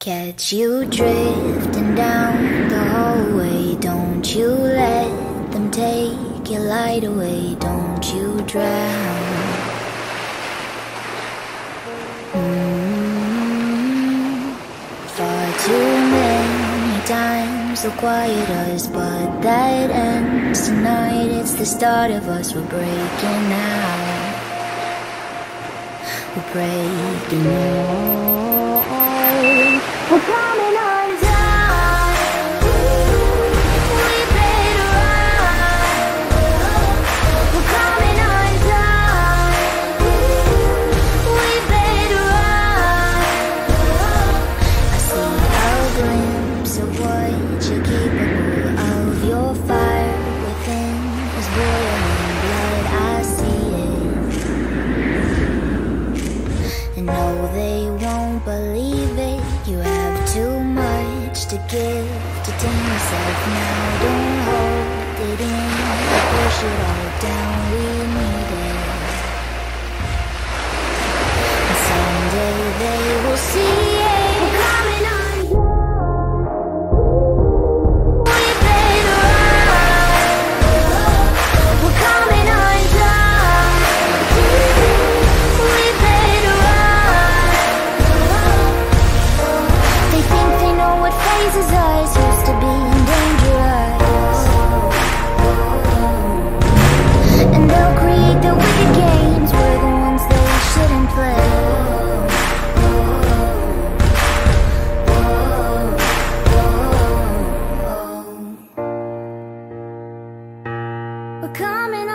Catch you drifting down the hallway. Don't you let them take your light away. Don't you drown. Mm, Far too many times the quiet us, but that ends tonight. It's the start of us. We're breaking out. We're breaking out. Of what you're capable of. Your fire within is boiling blood. I see it. And no, they won't believe it. You have too much to give to tame yourself now. Don't hold it in, push it all coming